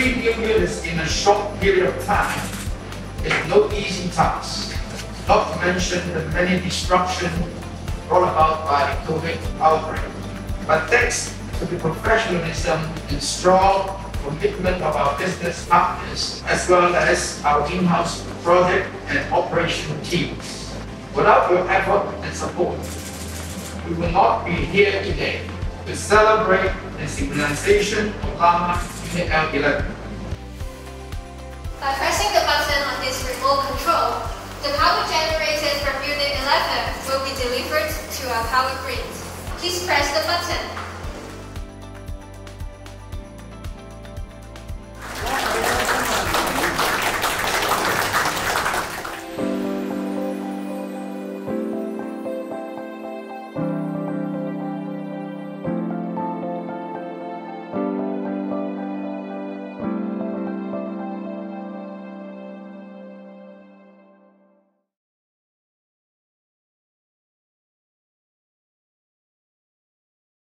three new units in a short period of time is no easy task, not to mention the many disruptions brought about by the COVID outbreak. But thanks to the professionalism and strong commitment of our business partners, as well as our in-house project and operational teams. Without your effort and support, we will not be here today to celebrate the synchronization of Lamma Unit L11. By pressing the button on this remote control, the power generated from Unit 11 will be delivered to our power grid. Please press